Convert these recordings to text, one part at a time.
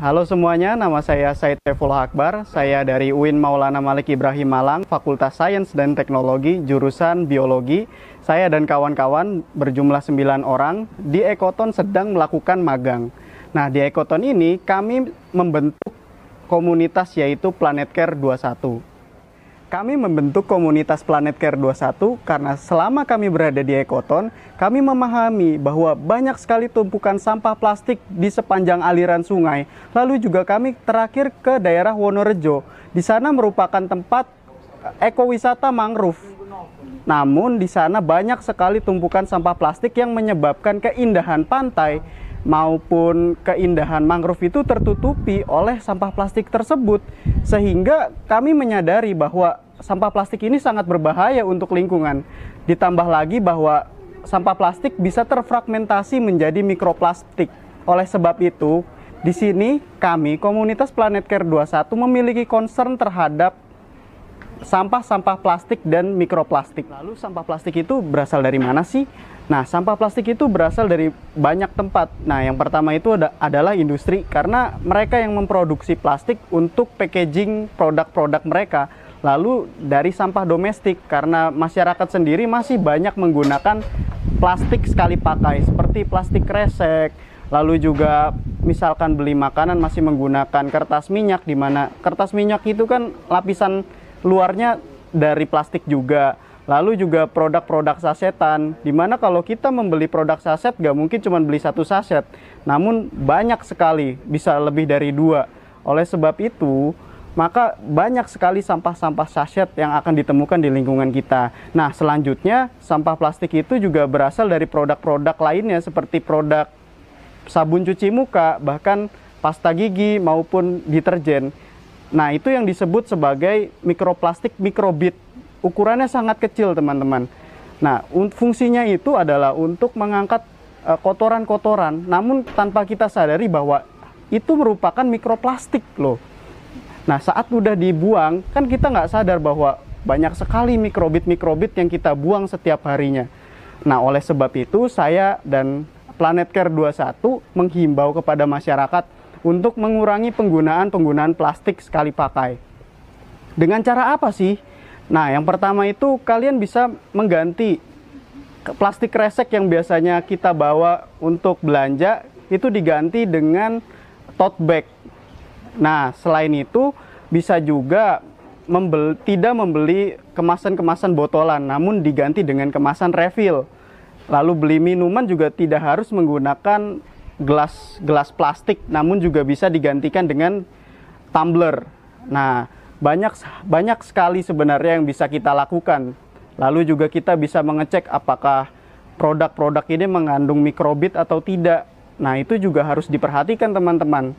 Halo semuanya, nama saya Said Saifullah Akbar. Saya dari UIN Maulana Malik Ibrahim Malang, Fakultas Sains dan Teknologi, jurusan Biologi. Saya dan kawan-kawan berjumlah 9 orang di Ekoton sedang melakukan magang. Nah, di Ekoton ini kami membentuk komunitas yaitu Planet Care 21. Kami membentuk komunitas Planet Care 21 karena selama kami berada di Ekoton, kami memahami bahwa banyak sekali tumpukan sampah plastik di sepanjang aliran sungai. Lalu juga kami terakhir ke daerah Wonorejo. Di sana merupakan tempat ekowisata mangrove. Namun di sana banyak sekali tumpukan sampah plastik yang menyebabkan keindahan pantai maupun keindahan mangrove itu tertutupi oleh sampah plastik tersebut sehingga kami menyadari bahwa sampah plastik ini sangat berbahaya untuk lingkungan ditambah lagi bahwa sampah plastik bisa terfragmentasi menjadi mikroplastik oleh sebab itu di sini kami komunitas Planet Care 21 memiliki concern terhadap sampah-sampah plastik dan mikroplastik. Lalu sampah plastik itu berasal dari mana sih? Nah, sampah plastik itu berasal dari banyak tempat. Nah, yang pertama itu ada, adalah industri karena mereka yang memproduksi plastik untuk packaging produk-produk mereka. Lalu dari sampah domestik karena masyarakat sendiri masih banyak menggunakan plastik sekali pakai seperti plastik kresek. Lalu juga misalkan beli makanan masih menggunakan kertas minyak di mana kertas minyak itu kan lapisan luarnya dari plastik juga. Lalu juga produk-produk sasetan, di mana kalau kita membeli produk saset gak mungkin cuma beli satu saset, namun banyak sekali, bisa lebih dari dua. Oleh sebab itu, maka banyak sekali sampah-sampah saset yang akan ditemukan di lingkungan kita. Nah, selanjutnya sampah plastik itu juga berasal dari produk-produk lainnya seperti produk sabun cuci muka, bahkan pasta gigi maupun deterjen. Nah, itu yang disebut sebagai mikroplastik mikrobit. Ukurannya sangat kecil, teman-teman. Nah, fungsinya itu adalah untuk mengangkat eh, kotoran-kotoran, namun tanpa kita sadari bahwa itu merupakan mikroplastik loh. Nah, saat udah dibuang, kan kita nggak sadar bahwa banyak sekali mikrobit-mikrobit yang kita buang setiap harinya. Nah, oleh sebab itu saya dan Planet Care 21 menghimbau kepada masyarakat untuk mengurangi penggunaan-penggunaan plastik sekali pakai. Dengan cara apa sih? Nah, yang pertama itu kalian bisa mengganti plastik kresek yang biasanya kita bawa untuk belanja itu diganti dengan tote bag. Nah, selain itu bisa juga membeli, tidak membeli kemasan-kemasan botolan, namun diganti dengan kemasan refill. Lalu beli minuman juga tidak harus menggunakan gelas gelas plastik namun juga bisa digantikan dengan tumbler. Nah, banyak banyak sekali sebenarnya yang bisa kita lakukan. Lalu juga kita bisa mengecek apakah produk-produk ini mengandung mikrobit atau tidak. Nah, itu juga harus diperhatikan teman-teman.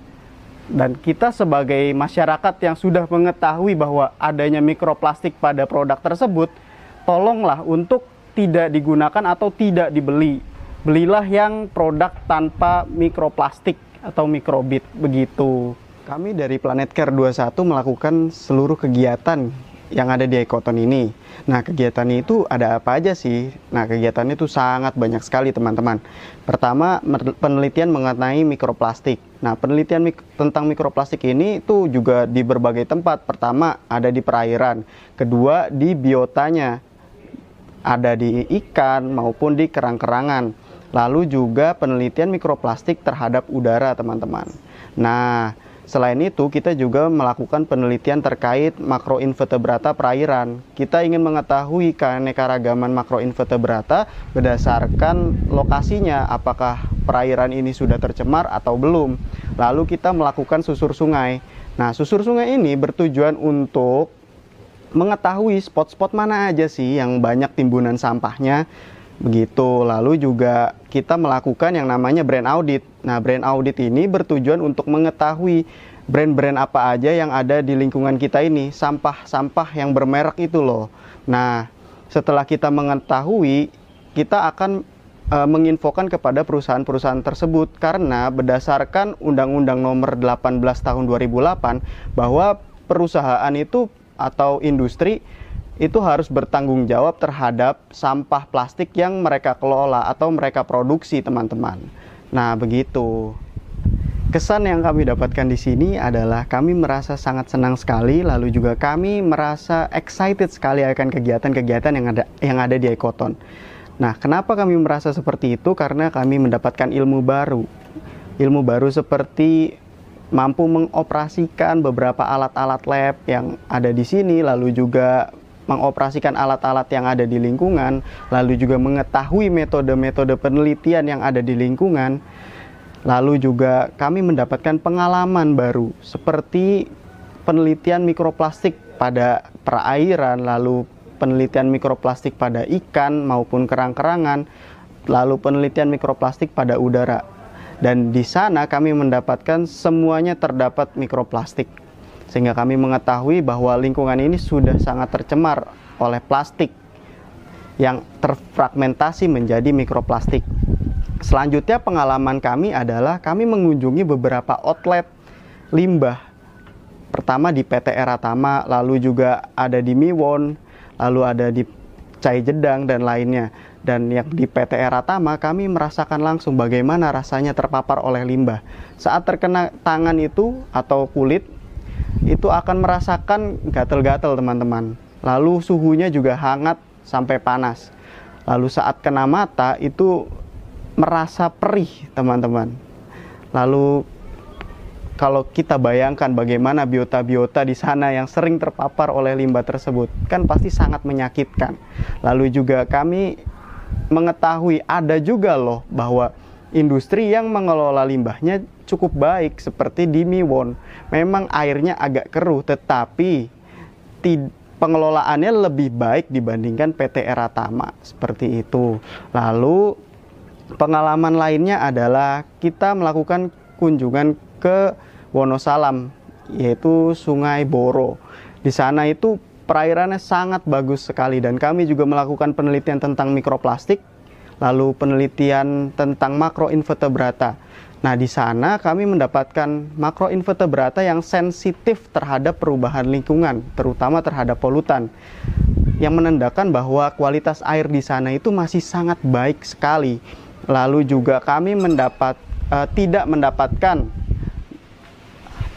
Dan kita sebagai masyarakat yang sudah mengetahui bahwa adanya mikroplastik pada produk tersebut, tolonglah untuk tidak digunakan atau tidak dibeli belilah yang produk tanpa mikroplastik atau mikrobit begitu. Kami dari Planet Care 21 melakukan seluruh kegiatan yang ada di Ekoton ini. Nah, kegiatan itu ada apa aja sih? Nah, kegiatan itu sangat banyak sekali, teman-teman. Pertama, penelitian mengenai mikroplastik. Nah, penelitian mik tentang mikroplastik ini itu juga di berbagai tempat. Pertama, ada di perairan. Kedua, di biotanya. Ada di ikan maupun di kerang-kerangan. Lalu juga penelitian mikroplastik terhadap udara, teman-teman. Nah, selain itu kita juga melakukan penelitian terkait makroinvertebrata perairan. Kita ingin mengetahui keanekaragaman makroinvertebrata berdasarkan lokasinya, apakah perairan ini sudah tercemar atau belum. Lalu kita melakukan susur sungai. Nah, susur sungai ini bertujuan untuk mengetahui spot-spot mana aja sih yang banyak timbunan sampahnya Begitu. Lalu juga kita melakukan yang namanya brand audit. Nah, brand audit ini bertujuan untuk mengetahui brand-brand apa aja yang ada di lingkungan kita ini, sampah-sampah yang bermerek itu loh. Nah, setelah kita mengetahui, kita akan e, menginfokan kepada perusahaan-perusahaan tersebut karena berdasarkan Undang-Undang Nomor 18 Tahun 2008 bahwa perusahaan itu atau industri itu harus bertanggung jawab terhadap sampah plastik yang mereka kelola atau mereka produksi, teman-teman. Nah, begitu. kesan yang kami dapatkan di sini adalah kami merasa sangat senang sekali, lalu juga kami merasa excited sekali akan kegiatan-kegiatan yang ada yang ada di Ekoton. Nah, kenapa kami merasa seperti itu? Karena kami mendapatkan ilmu baru, ilmu baru seperti mampu mengoperasikan beberapa alat-alat lab yang ada di sini, lalu juga mengoperasikan alat-alat yang ada di lingkungan, lalu juga mengetahui metode-metode penelitian yang ada di lingkungan Lalu juga kami mendapatkan pengalaman baru seperti penelitian mikroplastik pada perairan, lalu penelitian mikroplastik pada ikan maupun kerang-kerangan, lalu penelitian mikroplastik pada udara. Dan di sana kami mendapatkan semuanya terdapat mikroplastik. Sehingga kami mengetahui bahwa lingkungan ini sudah sangat tercemar oleh plastik yang terfragmentasi menjadi mikroplastik. Selanjutnya pengalaman kami adalah kami mengunjungi beberapa outlet limbah. Pertama di PT Eratama, lalu juga ada di Miwon, lalu ada di Cai Jedang dan lainnya. Dan yang di PT Eratama kami merasakan langsung bagaimana rasanya terpapar oleh limbah. Saat terkena tangan itu atau kulit, itu akan merasakan gatal-gatal teman-teman. Lalu suhunya juga hangat sampai panas. Lalu saat kena mata itu merasa perih, teman-teman. Lalu kalau kita bayangkan bagaimana biota-biota di sana yang sering terpapar oleh limbah tersebut, kan pasti sangat menyakitkan. Lalu juga kami mengetahui ada juga loh bahwa industri yang mengelola limbahnya cukup baik seperti di Miwon. Memang airnya agak keruh tetapi pengelolaannya lebih baik dibandingkan PT Eratama seperti itu. Lalu Pengalaman lainnya adalah kita melakukan kunjungan ke Wonosalam, yaitu Sungai Boro. Di sana itu perairannya sangat bagus sekali dan kami juga melakukan penelitian tentang mikroplastik, lalu penelitian tentang makroinvertebrata. Nah, di sana kami mendapatkan makroinvertebrata yang sensitif terhadap perubahan lingkungan, terutama terhadap polutan. Yang menandakan bahwa kualitas air di sana itu masih sangat baik sekali Lalu juga kami mendapat uh, tidak mendapatkan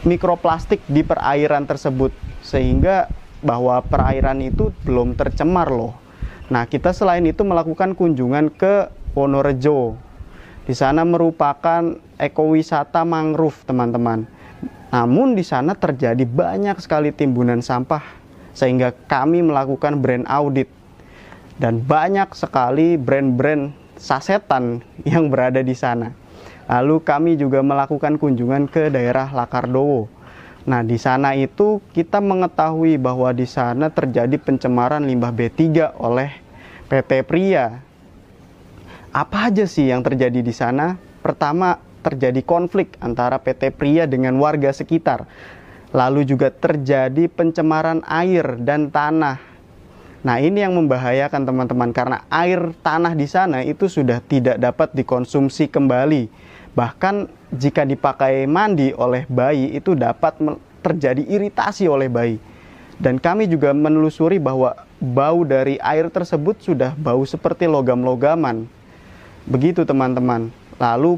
mikroplastik di perairan tersebut sehingga bahwa perairan itu belum tercemar loh. Nah, kita selain itu melakukan kunjungan ke Wonorejo. Di sana merupakan ekowisata mangrove, teman-teman. Namun di sana terjadi banyak sekali timbunan sampah sehingga kami melakukan brand audit dan banyak sekali brand-brand sasetan yang berada di sana. Lalu kami juga melakukan kunjungan ke daerah Lakardowo. Nah, di sana itu kita mengetahui bahwa di sana terjadi pencemaran limbah B3 oleh PT Pria. Apa aja sih yang terjadi di sana? Pertama, terjadi konflik antara PT Pria dengan warga sekitar. Lalu juga terjadi pencemaran air dan tanah Nah, ini yang membahayakan teman-teman karena air tanah di sana itu sudah tidak dapat dikonsumsi kembali. Bahkan jika dipakai mandi oleh bayi itu dapat terjadi iritasi oleh bayi. Dan kami juga menelusuri bahwa bau dari air tersebut sudah bau seperti logam-logaman. Begitu teman-teman. Lalu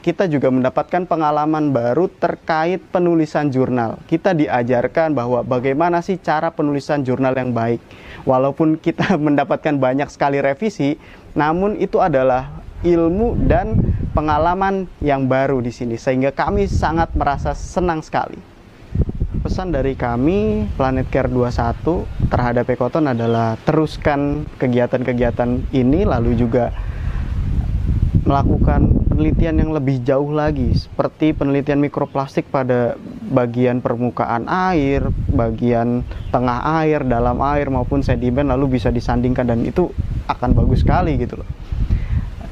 kita juga mendapatkan pengalaman baru terkait penulisan jurnal. Kita diajarkan bahwa bagaimana sih cara penulisan jurnal yang baik. Walaupun kita mendapatkan banyak sekali revisi, namun itu adalah ilmu dan pengalaman yang baru di sini sehingga kami sangat merasa senang sekali. Pesan dari kami Planet Care 21 terhadap Ekoton adalah teruskan kegiatan-kegiatan ini lalu juga melakukan penelitian yang lebih jauh lagi seperti penelitian mikroplastik pada bagian permukaan air, bagian tengah air, dalam air maupun sedimen lalu bisa disandingkan dan itu akan bagus sekali gitu loh.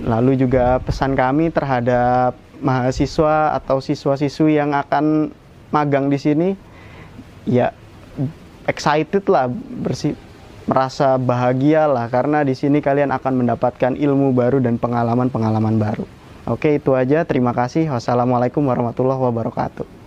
Lalu juga pesan kami terhadap mahasiswa atau siswa-siswi yang akan magang di sini ya excited lah bersih merasa bahagia lah karena di sini kalian akan mendapatkan ilmu baru dan pengalaman-pengalaman baru. Oke, itu aja. Terima kasih. Wassalamualaikum warahmatullahi wabarakatuh.